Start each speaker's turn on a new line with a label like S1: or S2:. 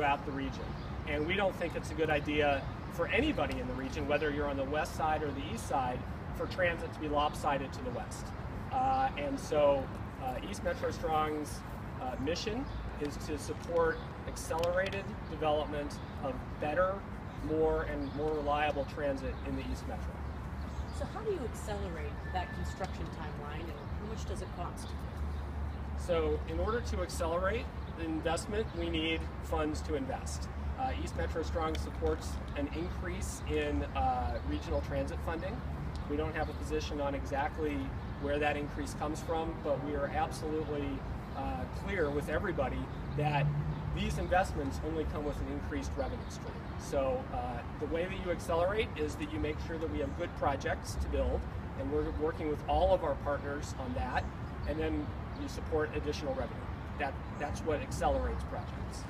S1: throughout the region. And we don't think it's a good idea for anybody in the region, whether you're on the west side or the east side, for transit to be lopsided to the west. Uh, and so uh, East Metro Strong's uh, mission is to support accelerated development of better, more, and more reliable transit in the East Metro.
S2: So how do you accelerate that construction timeline and how much does it cost?
S1: So in order to accelerate investment, we need funds to invest. Uh, East Metro Strong supports an increase in uh, regional transit funding. We don't have a position on exactly where that increase comes from, but we are absolutely uh, clear with everybody that these investments only come with an increased revenue stream. So uh, the way that you accelerate is that you make sure that we have good projects to build, and we're working with all of our partners on that, and then you support additional revenue. That, that's what accelerates projects.